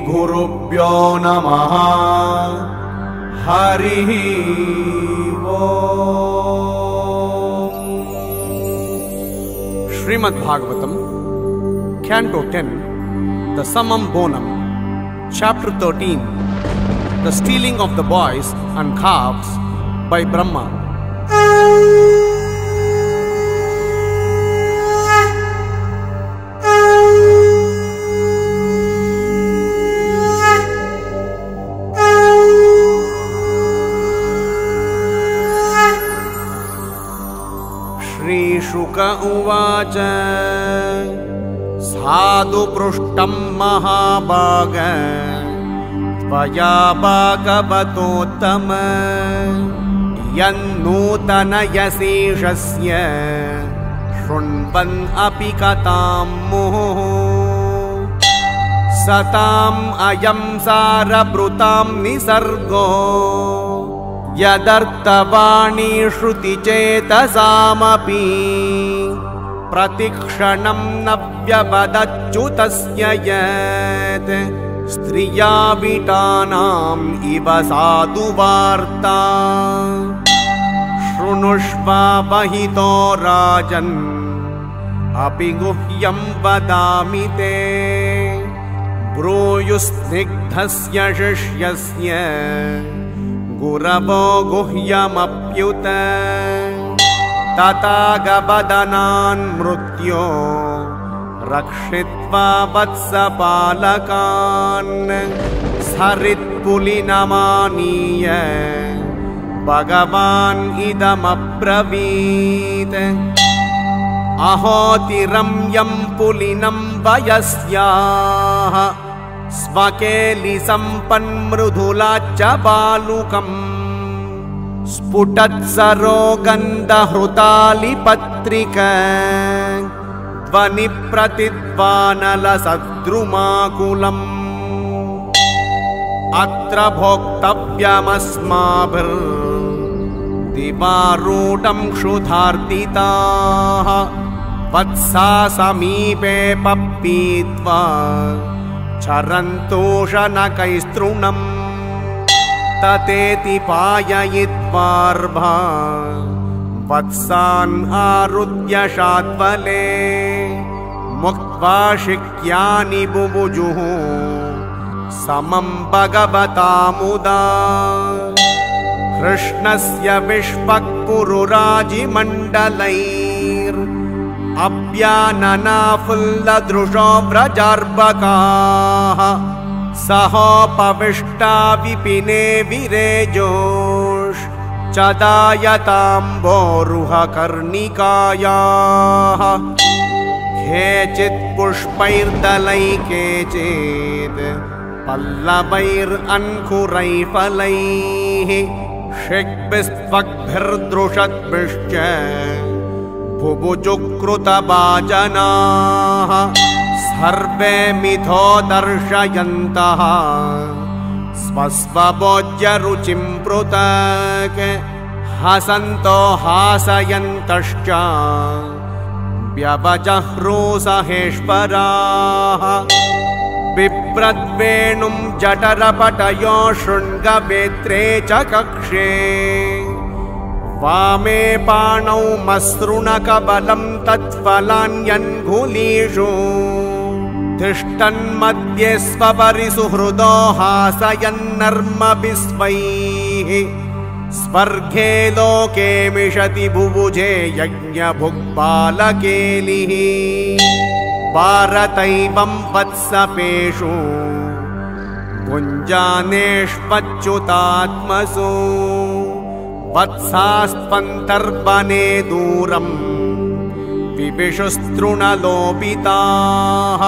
श्रीगुरुभ्यो नमः। हरिः श्रीमद्भागवतम् Canto 10 The Summum Bonum Chapter 13 The Stealing of the Boys and Calves by Brahma उवाच। साधु पृष्टं महाभाग। त्वया भागवतोत्तम। यन्नूतनयशेषस्य शृण्वन् अपि कथां मुहुः। सताम् अयं सारभृतां निसर्गो यदर्थवाणी श्रुतिचेतसामपि प्रतिक्षणं न व्यवदच्युतस्य यत् स्त्रिया विटानाम् इव साधु वार्ता शृणुष्वावहितो राजन् अपि गुह्यं वदामि ते। ब्रूयुस्निग्धस्य शिष्यस्य गुरवो गुह्यमप्युत तथा गबदनान् मृत्यो रक्षित्वा वत्सपालकान्। सरित्पुलिनमानीय भगवान् इदमब्रवीत्। अहोतिरम्यं पुलिनं वयस्याः स्वकेलिसम्पन्मृदुलाच्च बालुकम्। स्फुटत्सरो गन्धहृतालिपत्रिक ध्वनिप्रतिध्वानलसद्रुमाकुलम्। अत्र भोक्तव्यमस्माभिर्दिवारूढं क्षुधार्दिताः वत्सा समीपे पप्पीत्वा चरन्तोषनकैस्तृणम् ततेति पाययित्वार्भा वत्सान् आरुद्य शाद्वले मुक्त्वा शिक्यानि बुभुजुः समं भगवतामुदा कृष्णस्य विष्पक्पुरुराजिमण्डलैर् अभ्याननाफुल्लदृशो व्रजार्भकाः सहोपविष्टा विपिने विरेजोष् चदायताम्बोरुहकर्णिकायाः केचित् पुष्पैर्दलै केचित् पल्लवैरन्कुरैफलैः। षिग्भिस्त्वग्भिर्दृशद्भिश्च बुभुजुकृतभाजनाः सर्वे मिथो दर्शयन्तः। स्वस्वभोज्यरुचिं पृथक् हसन्तो हासयन्तश्च। व्यवजह्रोसहेश्वराः। बिभ्रद्वेणुं जठरपटयो शृङ्गवेत्रे च कक्षे वामे पाणौ मसृणकबलं तत्फलान्यन्घुलीषु तिष्ठन्मध्ये स्वपरिसुहृदो हासयन्नर्मभिस्वैः स्वर्गे लोके मिषति बुभुजे यज्ञभुक्पालकेलिः भारतैवं वत्सपेषु। गुञ्जानेष्वच्युतात्मसु वत्सास्त्वन्तर्वने दूरम् पिबिषुस्तृणलोपिताः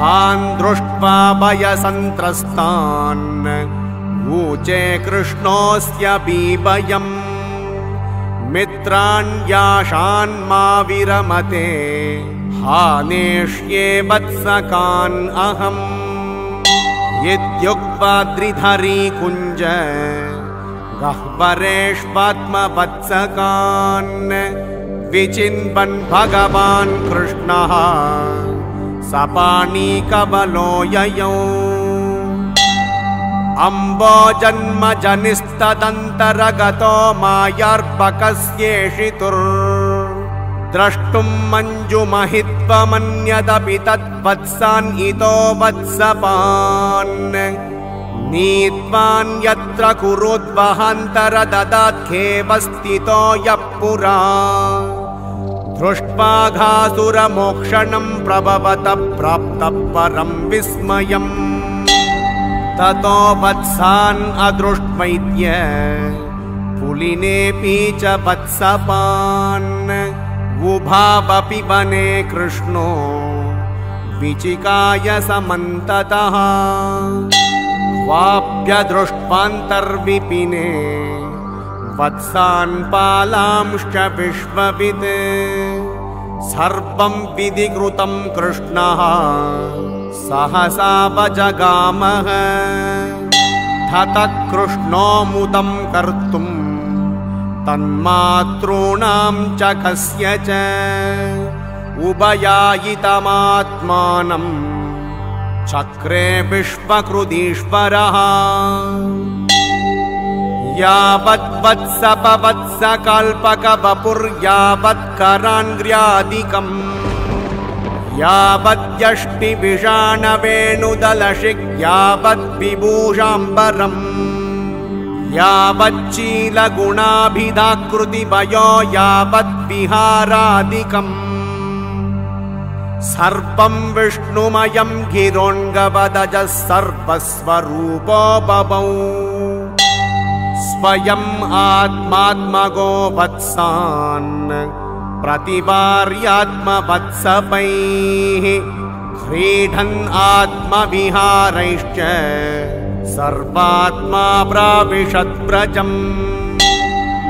तान् दृष्ट्वा भयसन्त्रस्तान्। ऊचे कृष्णोऽस्य बीभयम् मित्राण्याशान्मा विरमते। हानेष्ये वत्सकान् अहम्। इत्युक्त्वा द्रिधरी कुञ्ज गह्वरेष्वात्मवत्सकान् विचिन्वन् भगवान् कृष्णः सपाणीकबलो ययौ अम्बो जन्म मायार्पकस्येषितुर् द्रष्टुम् मञ्जुमहित्वमन्यदपि तद्वत्सान् इतो वत्सपान् नीत्वान् यत्र कुरुद्वहान्तर ददात्खेवस्थितो यः पुरा। दृष्ट्वाघासुरमोक्षणम् प्रभवत प्राप्तः परम् विस्मयम् ततो वत्सान् अदृष्ट्वैद्य पुलिनेऽपि च वत्सपान्। उभावपि वने कृष्णो विचिकाय समन्ततः वाप्यदृष्ट्वान्तर्विपिने वत्सान् पालांश्च विश्ववित् सर्वं विधिकृतं कृष्णः सहसापजगामः ततः कृष्णो मुदं कर्तुम् तन्मातॄणां च कस्य च। उभयायितमात्मानम् चक्रे विश्वकृदीश्वरः। यावद्वत्सपवत्सकल्पकवपुर्यावत्कराङ्ग्र्यादिकम् यावद्यष्टिविषाणवेणुदलशिक् यावद्विभूषाम्बरम्। यावच्चीलगुणाभिधाकृतिभयो यावद्विहारादिकम् सर्वं विष्णुमयं गिरोङ्गवदजः बभौ स्वयम् आत्मात्मगो वत्सान् प्रतिवार्यात्मवत्सपैः क्रीडन् आत्मविहारैश्च सर्वात्मा प्राविशद्व्रजम्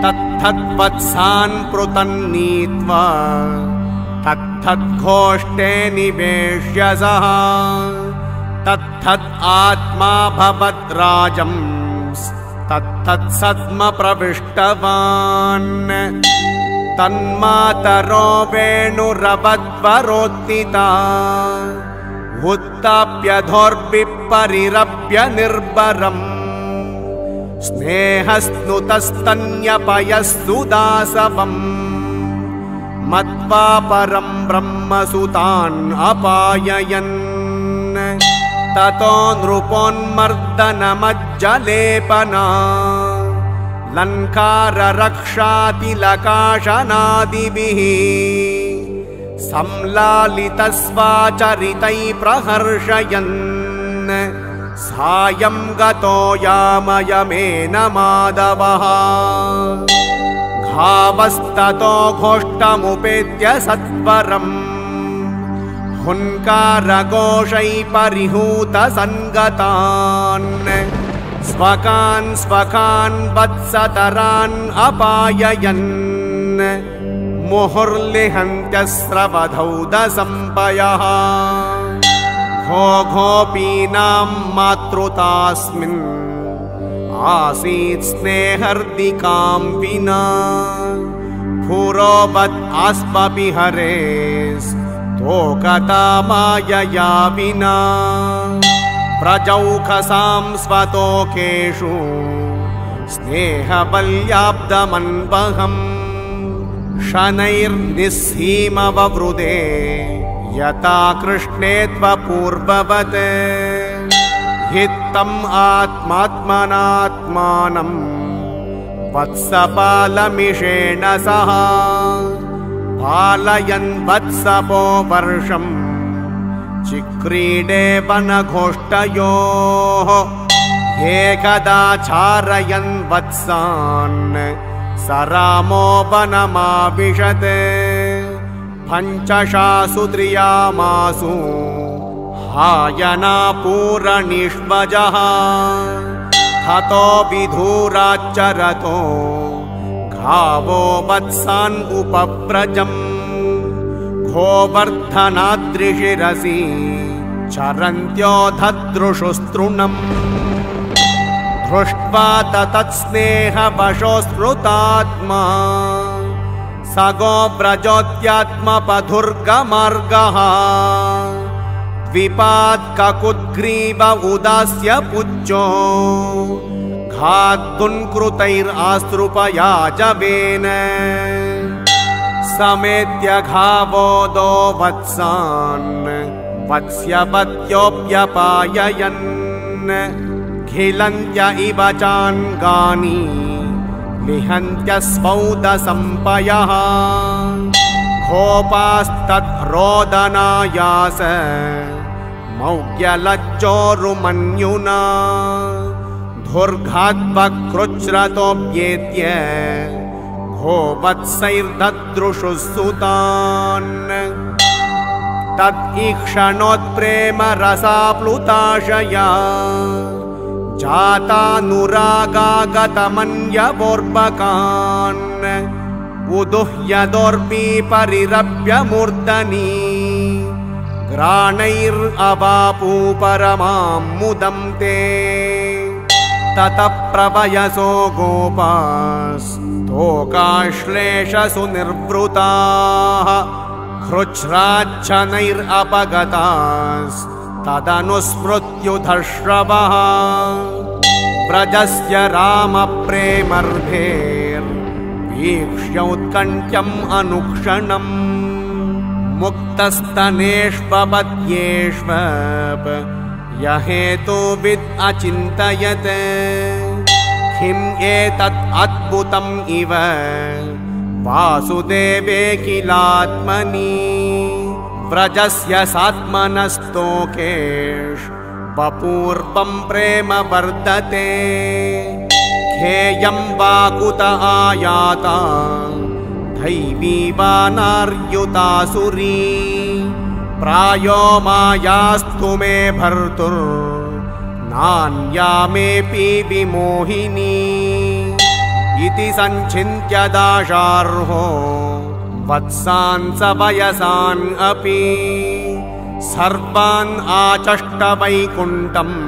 तत्थद्वत्सान् पृतन्नीत्वा तत्थद्घोष्ठे निवेश्य सः। तत्थद् आत्मा भवद्राजम् तत्थत्सद्म प्रविष्टवान्। तन्मातरो वेणुरवद्वरोत्थिता। उत्ताप्यधोर्विपरिरप्य निर्भरम् स्नेहस्नुतस्तन्यपयस्तुदासवम् मत्वा परम् ब्रह्मसुतान् अपाययन्। ततो नृपोन्मर्दनमज्जलेपना। लङ्काररक्षातिलकाशनादिभिः। संलालितस्वाचरितै प्रहर्षयन्। सायं गतो यामयमेन माधवः घावस्ततो घोष्टमुपेत्य सत्वरम्। हुङ्कारघोषै परिहूतसङ्गतान् स्वकान् स्वकान् वत्सतरान् अपाययन्। मुहुर्लिहन्त्यस्रवधौ दसम्पयः घो घोपीनां मातृतास्मिन् आसीत् स्नेहर्दिकां विना। पुरोवत् आस्मपि मायया विना। प्रजौखसां स्वतोकेषु स्नेहबल्याब्दमन्वहम् शनैर्निःसीमववृदे यथा कृष्णे त्वपूर्ववत् हित्तम् आत्मात्मनात्मानम् वत्सपालमिषेण सह। पालयन् वत्सपो वर्षम् चिक्रीडे वनघोष्टयोः। एकदा चारयन् वत्सान् स रामो वनमाविशत्। पञ्चशासु त्रियामासु हायनापूरणिष्वजः हतो विधूराच्चरतो घावो वत्सान् उपव्रजम् गोवर्धनादृशिरसि चरन्त्यो धदृशुस्तृणम्। दृष्ट्वा तत्स्नेहवशोऽस्मृतात्मा स गोव्रजोत्यात्मपधुर्गमार्गः द्विपात्ककुद्ग्रीव उदास्य पुच्छो घाद्दुन्कृतैरास्तृपयाजवेन समेत्य घावोदो वत्सान्। वत्स्यपत्योऽप्यपाययन् खिलन्त्य इव चाङ्गानि लिहन्त्यस्मौदसम्पयः कोपास्तद्रोदनायास मौग्यलज्जोरुमन्युना। धुर्घाद्वक्रुच्रतोऽप्येत्य घोवत्सैर्ददृशुः सुतान्। तद्ईक्षणोत्प्रेमरसाप्लुताशया जातानुरागागतमन्यवोर्बकान् उदुह्यदोर्पी परिरभ्यमूर्धनी ग्राणैरवापू परमां मुदं ते। ततः गोपास्तोकाश्लेषसु निर्वृताः कृच्छ्राच्छनैरपगतास्तदनुस्मृत्युधश्रवः व्रजस्य रामप्रेमर्भेर्वीक्ष्योत्कण्ठ्यम् अनुक्षणम् मुक्तस्तनेष्वपद्येष्व यहेतुविद् अचिन्तयत्। किम् एतत् अद्भुतम् इव? वासुदेवे किलात्मनि व्रजस्य सात्मनस्तोकेष् वपूर्वं प्रेम वर्तते खेयं वा कुत आयाता दैवी वा प्रायो मायास्तु मे भर्तुर्नान्या मेऽपि विमोहिनी। इति सञ्चिन्त्य दाशार्हो वत्सान् स वयसान् अपि। सर्वान् आचष्टवैकुण्ठम्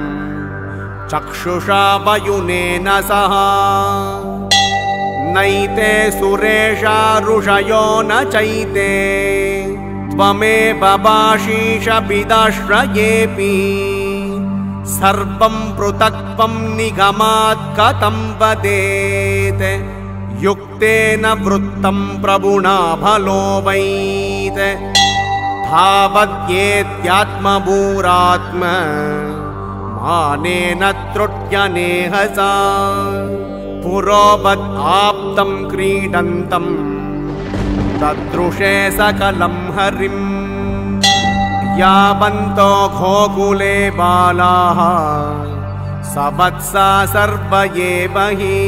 चक्षुषा वयुनेन सह नैते सुरेशा ऋषयो न चैते। त्वमेव बाशीषपिदाश्रयेऽपि सर्वं पृथक्त्वं निगमात् कथं वदेत्। युक्तेन वृत्तं प्रभुणा फलो वैत्। धावद्येत्यात्मभूरात्म। मानेन त्रुट्यनेहसा पुरोवत् आप्तं क्रीडन्तम् ददृशे सकलं हरिम् यावन्तो गोकुले बालाः। सवत्सा सर्व एव हि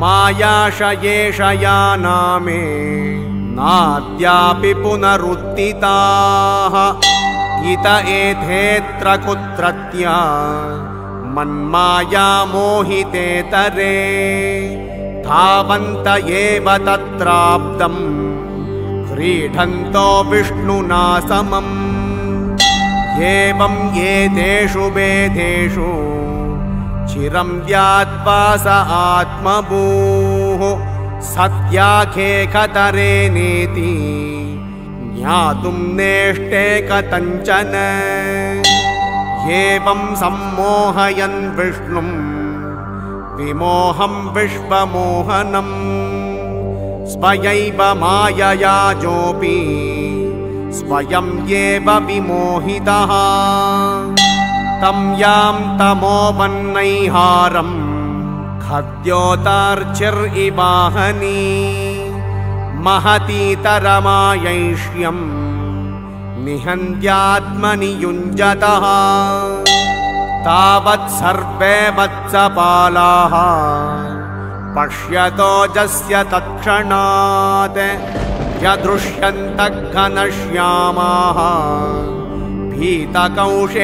मायाशयेषया नामे नाद्यापि पुनरुत्थिताः। इत एधेऽत्र कुत्रत्या मन्माया मोहितेतरे धावन्त एव तत्राब्दम्। क्रीडन्तो विष्णुना समम्। एवं एतेषु वेदेषु। चिरं व्याद्वास आत्मभूः। सत्याखे कतरे नेति। ज्ञातुं नेष्टे कथञ्चन एवं सम्मोहयन् विष्णुम् विमोहं विश्वमोहनम् स्वयैव मायया जोऽपि स्वयं एव विमोहितः। तं यां तमोपन्नैहारम् खद्योतार्चिर्इवाहनी महतीतरमायैष्यम् निहन्त्यात्मनि युञ्जतः तावत् सर्वे वत्सपालाः। पश्यतोजस्य तत्क्षणात् यदृश्यन्तः घनश्यामाः भीतकौशेयवाससः।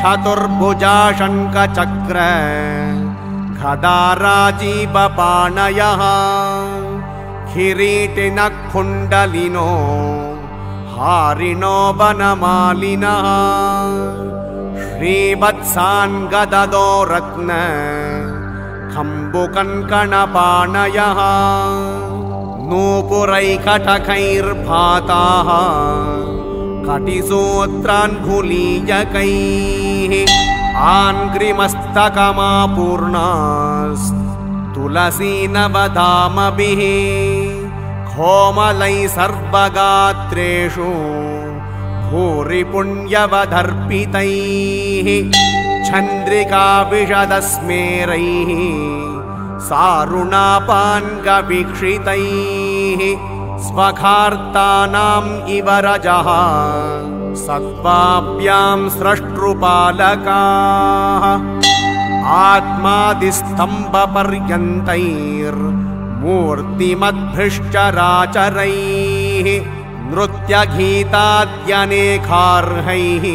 चतुर्भुजा शङ्खचक्र गदा राजीवपाणयः किरीटिनः कुण्डलिनो हारिणो वनमालिनः श्रीवत्सान् गददो रत्न कम्बुकङ्कणपाणयः नूपुरैकटकैर्भाताः कटिसूत्रान्घुलीयकैः आन्घ्रिमस्तकमापूर्णास्तुलसीनवदामभिः खोमलैः सर्वगात्रेषु भूरिपुण्यवदर्पितैः छन्द्रिकाविशदस्मेरैः सारुणापान्गवीक्षितैः स्वखार्तानाम् इव रजः सत्त्वाभ्यां स्रष्टृपालकाः आत्मादिस्तम्भपर्यन्तैर्मूर्तिमद्भृश्चराचरैः नृत्यगीताद्यनेकार्हैः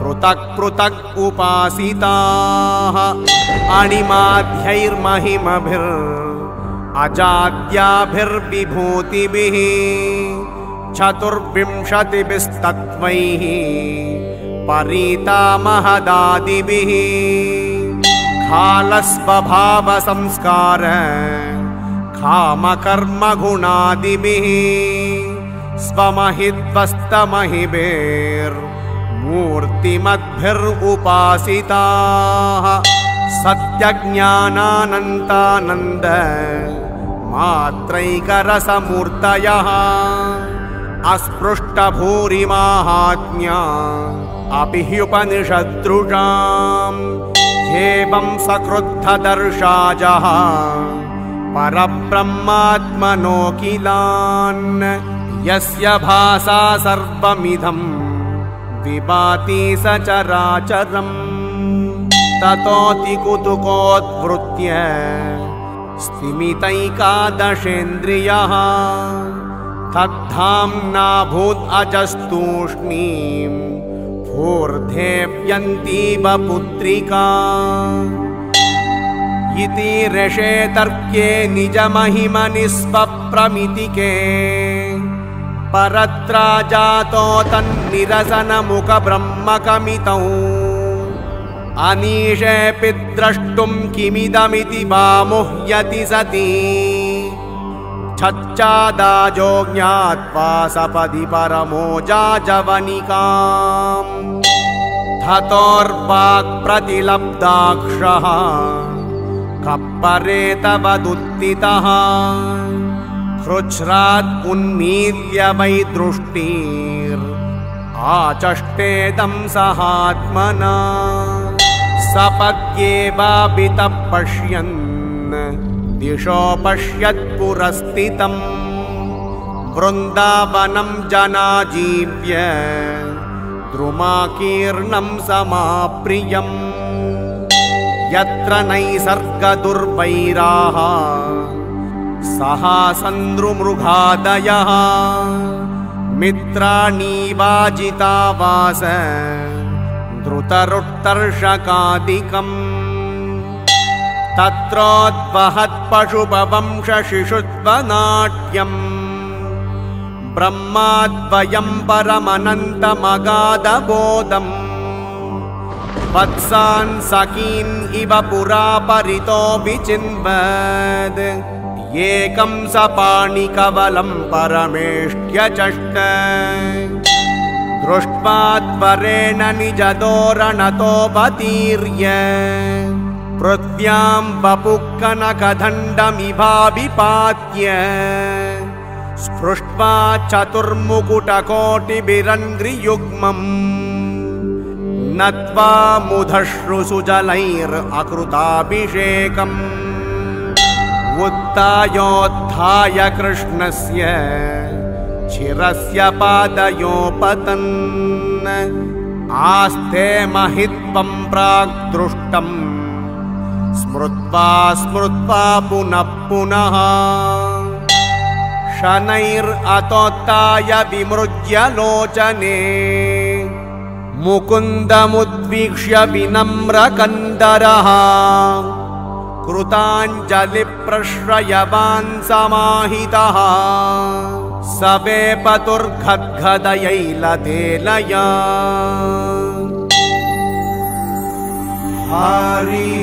पृथक् पृथक् उपासिताः अणिमाध्यैर्महिमभिर् अजाद्याभिर्विभूतिभिः चतुर्विंशतिभिस्तत्त्वैः परीतामहदादिभिः खालस्वभावसंस्कार कामकर्मगुणादिभिः स्वमहिद्वस्तमहिभिर्मूर्तिमद्भिरुपासिताः सत्यज्ञानानन्तानन्द मात्रैकरसमूर्तयः अस्पृष्टभूरिमाहात्म्या अपि ह्युपनिषदृशाम् एवं सकृद्धदर्शाजः परब्रह्मात्मनोऽखिलान्। यस्य भासा सर्वमिदम् विभाति सचराचरम् ततोऽति कुतुकोद्वृत्य स्तिमितैकादशेन्द्रियः। तद्धाम्नाभूत् अजस्तूष्णीम् ऊर्ध्वेऽप्यन्तीव पुत्रिका इति ऋषे तर्क्ये निजमहिमनि स्वप्रमितिके परत्रा जातो तन्निरसनमुखब्रह्मकमितौ अनीशेऽपि द्रष्टुं किमिदमिति वा मुह्यति सती। छच्चादाजो ज्ञात्वा सपदि परमो जाजवनिकाम्। हतोर्वाक्प्रतिलब्धाक्षः कप्परे तवदुत्थितः। हृच्छ्रात् उन्मील्य वै दृष्टिर्। आचष्टेदं सहात्मना। सपद्येवापितः पश्यन् दिशो पश्यत्पुरस्थितम् वृन्दावनं जनाजीव्य। द्रुमाकीर्णं समाप्रियम् यत्र नैसर्गदुर्वैराः सहासन्द्रुमृगादयः मित्राणीवाजितावास द्रुतरुत्तर्षकादिकम् तत्रोद्वहत्पशुपवंशशिशुत्वनाट्यम्। ब्रह्माद्वयं परमनन्तमगाधबोधम् वत्सान् सखीन् इव पुरा परितो विचिन्वद्। एकं सपाणिकवलं परमेष्ट्यचष्ट दृष्ट्वा त्वरेण निजदोरणतोपतीर्य पृथ्व्यां वपुकनकदण्डमिभाभिपात्य स्पृष्ट्वा चतुर्मुकुटकोटिभिरङ्घ्रियुग्मम् नत्वा मुधश्रुसुजलैरकृताभिषेकम्। उत्थायोत्थाय कृष्णस्य शिरस्य पादयोपतन्। आस्ते महित्वं प्राग्दृष्टम्। स्मृत्वा स्मृत्वा पुनः पुनः शनैरतोत्थाय विमृज्य लोचने मुकुन्दमुद्वीक्ष्य विनम्रकन्दरः। कृताञ्जलिप्रश्रयवान् समाहितः। सवेपतुर्गद्गदयैलतेलया हरिः